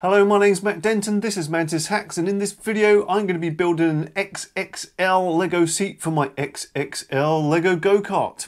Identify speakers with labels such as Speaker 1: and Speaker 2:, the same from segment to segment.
Speaker 1: Hello, my name's Matt Denton, this is Mantis Hacks, and in this video I'm going to be building an XXL Lego seat for my XXL Lego go-kart.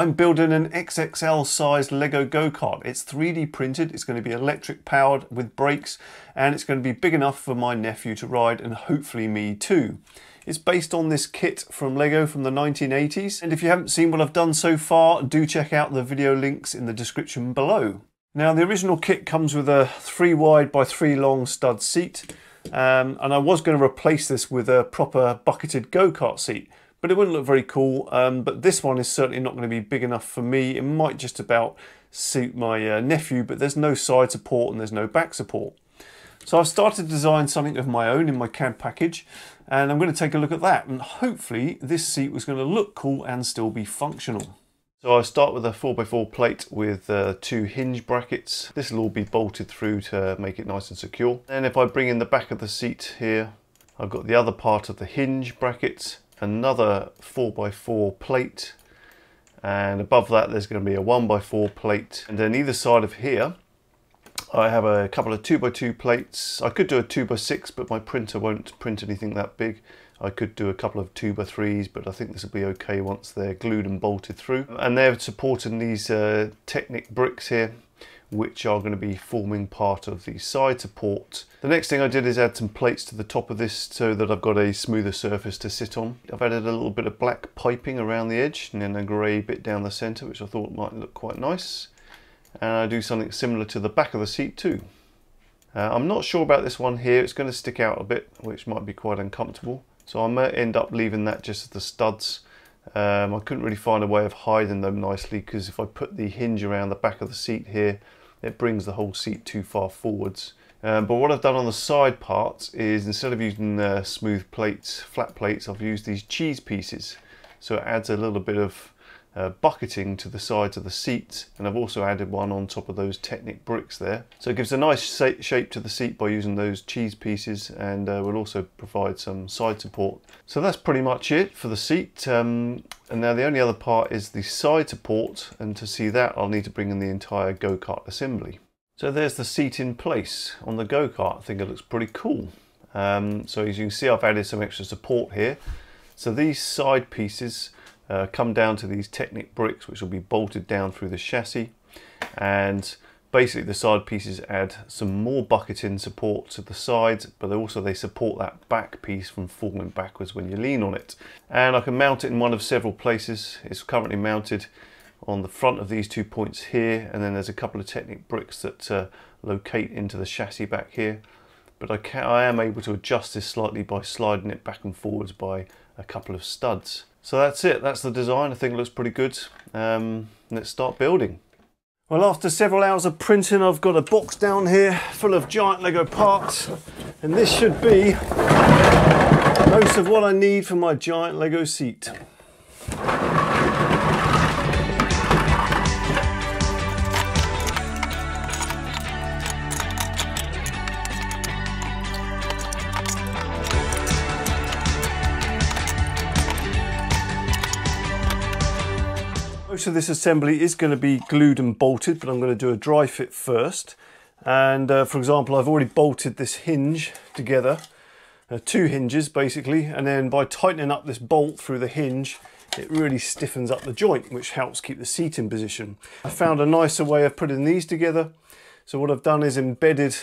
Speaker 1: I'm building an XXL sized Lego go-kart. It's 3D printed, it's going to be electric powered with brakes, and it's going to be big enough for my nephew to ride and hopefully me too. It's based on this kit from Lego from the 1980s, and if you haven't seen what I've done so far, do check out the video links in the description below. Now the original kit comes with a 3 wide by 3 long stud seat, um, and I was going to replace this with a proper bucketed go-kart seat but it wouldn't look very cool. Um, but this one is certainly not going to be big enough for me. It might just about suit my uh, nephew, but there's no side support and there's no back support. So I've started to design something of my own in my CAD package, and I'm going to take a look at that. And hopefully this seat was going to look cool and still be functional. So I start with a 4x4 plate with uh, two hinge brackets. This will all be bolted through to make it nice and secure. And if I bring in the back of the seat here, I've got the other part of the hinge brackets another 4x4 plate and above that there's going to be a 1x4 plate and then either side of here I have a couple of 2x2 plates. I could do a 2x6 but my printer won't print anything that big. I could do a couple of 2x3s but I think this will be okay once they're glued and bolted through. And they're supporting these uh, Technic bricks here which are going to be forming part of the side support. The next thing I did is add some plates to the top of this so that I've got a smoother surface to sit on. I've added a little bit of black piping around the edge and then a grey bit down the centre which I thought might look quite nice. And I do something similar to the back of the seat too. Uh, I'm not sure about this one here, it's going to stick out a bit which might be quite uncomfortable. So I might end up leaving that just as the studs. Um, I couldn't really find a way of hiding them nicely because if I put the hinge around the back of the seat here it brings the whole seat too far forwards. Um, but what I've done on the side parts is instead of using uh, smooth plates, flat plates, I've used these cheese pieces. So it adds a little bit of uh, bucketing to the sides of the seat and I've also added one on top of those Technic bricks there. So it gives a nice shape to the seat by using those cheese pieces and uh, will also provide some side support. So that's pretty much it for the seat um, and now the only other part is the side support and to see that I'll need to bring in the entire go-kart assembly. So there's the seat in place on the go-kart. I think it looks pretty cool. Um, so as you can see I've added some extra support here. So these side pieces uh, come down to these Technic bricks which will be bolted down through the chassis. And basically the side pieces add some more bucketing support to the sides but also they support that back piece from falling backwards when you lean on it. And I can mount it in one of several places. It's currently mounted on the front of these two points here and then there's a couple of Technic bricks that uh, locate into the chassis back here. But I, can, I am able to adjust this slightly by sliding it back and forwards by a couple of studs so that's it, that's the design. I think it looks pretty good. Um, let's start building. Well, after several hours of printing, I've got a box down here full of giant Lego parts, and this should be most of what I need for my giant Lego seat. Of this assembly is going to be glued and bolted, but I'm going to do a dry fit first. And uh, for example, I've already bolted this hinge together, uh, two hinges basically, and then by tightening up this bolt through the hinge, it really stiffens up the joint, which helps keep the seat in position. I found a nicer way of putting these together. So what I've done is embedded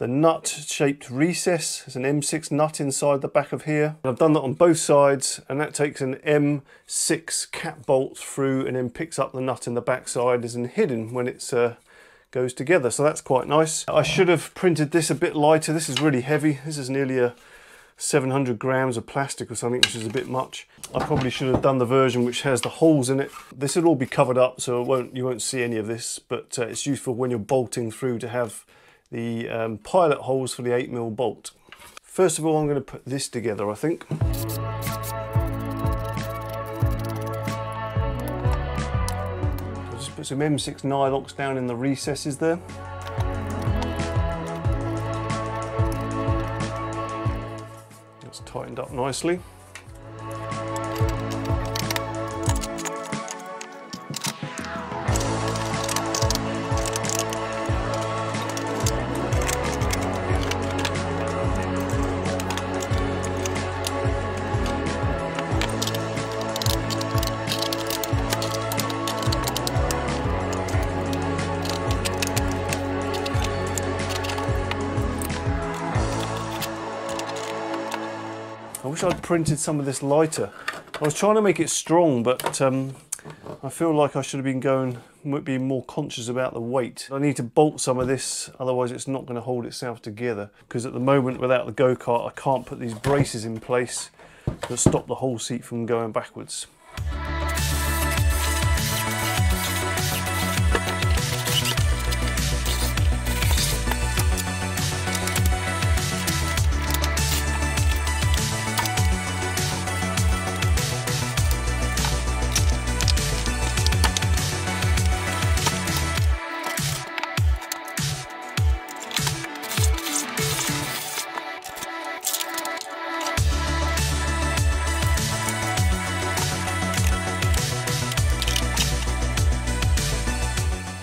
Speaker 1: the nut shaped recess. There's an M6 nut inside the back of here. I've done that on both sides and that takes an M6 cap bolt through and then picks up the nut in the back side and hidden when it uh, goes together. So that's quite nice. I should have printed this a bit lighter. This is really heavy. This is nearly a 700 grams of plastic or something, which is a bit much. I probably should have done the version which has the holes in it. This will all be covered up, so won't, you won't see any of this, but uh, it's useful when you're bolting through to have the um, pilot holes for the 8mm bolt. First of all, I'm going to put this together, I think. I'll Just put some M6 Nylocs down in the recesses there. It's tightened up nicely. Wish I'd printed some of this lighter. I was trying to make it strong, but um, I feel like I should have been going, being more conscious about the weight. I need to bolt some of this, otherwise it's not going to hold itself together. Because at the moment, without the go-kart, I can't put these braces in place that stop the whole seat from going backwards.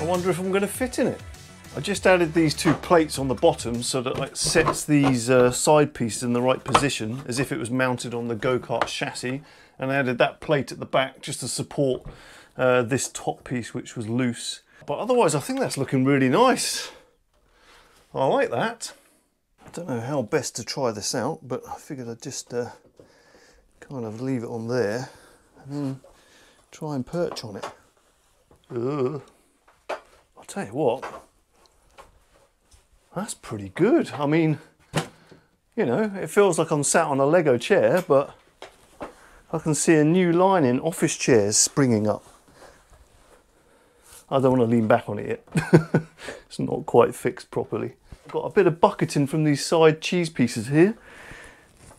Speaker 1: Wonder if I'm going to fit in it. I just added these two plates on the bottom so that it sets these uh, side pieces in the right position as if it was mounted on the go-kart chassis and I added that plate at the back just to support uh, this top piece which was loose. But otherwise I think that's looking really nice. I like that. I don't know how best to try this out but I figured I'd just uh, kind of leave it on there and then try and perch on it. Ugh tell you what, that's pretty good. I mean, you know, it feels like I'm sat on a Lego chair, but I can see a new line in office chairs springing up. I don't want to lean back on it yet. it's not quite fixed properly. Got a bit of bucketing from these side cheese pieces here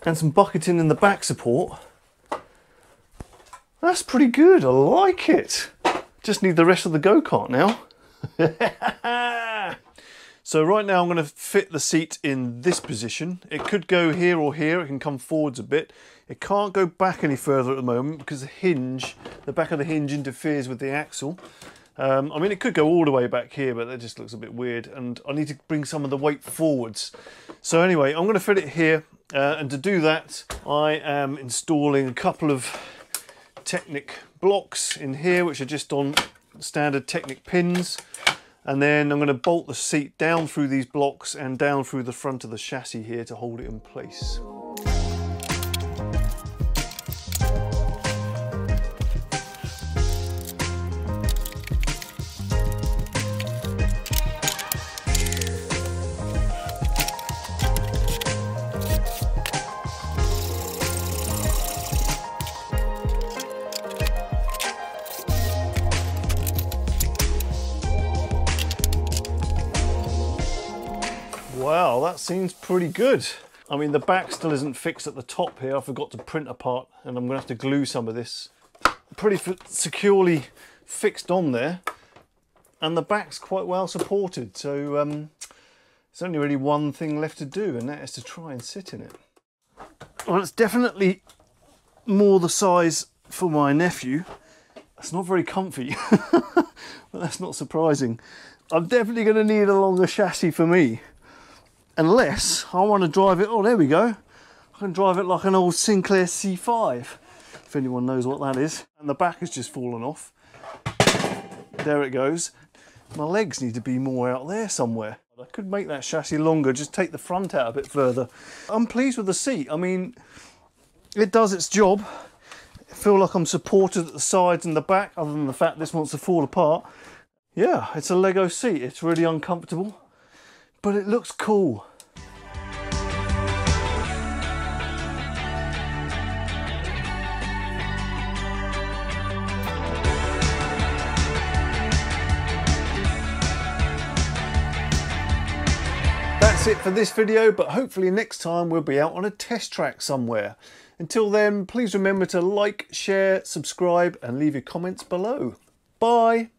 Speaker 1: and some bucketing in the back support. That's pretty good, I like it. Just need the rest of the go-kart now. so right now I'm going to fit the seat in this position. It could go here or here, it can come forwards a bit. It can't go back any further at the moment because the hinge, the back of the hinge interferes with the axle. Um, I mean, it could go all the way back here, but that just looks a bit weird. And I need to bring some of the weight forwards. So anyway, I'm going to fit it here. Uh, and to do that, I am installing a couple of Technic blocks in here, which are just on standard Technic pins. And then I'm going to bolt the seat down through these blocks and down through the front of the chassis here to hold it in place. Wow, that seems pretty good. I mean, the back still isn't fixed at the top here. I forgot to print a part and I'm gonna have to glue some of this. Pretty securely fixed on there. And the back's quite well supported. So um, there's only really one thing left to do and that is to try and sit in it. Well, it's definitely more the size for my nephew. It's not very comfy, but that's not surprising. I'm definitely to need a longer chassis for me unless I want to drive it, oh there we go, I can drive it like an old Sinclair C5, if anyone knows what that is. And the back has just fallen off. There it goes. My legs need to be more out there somewhere. I could make that chassis longer, just take the front out a bit further. I'm pleased with the seat. I mean, it does its job. I feel like I'm supported at the sides and the back, other than the fact this wants to fall apart. Yeah, it's a Lego seat. It's really uncomfortable but it looks cool. That's it for this video, but hopefully next time we'll be out on a test track somewhere. Until then, please remember to like, share, subscribe and leave your comments below. Bye!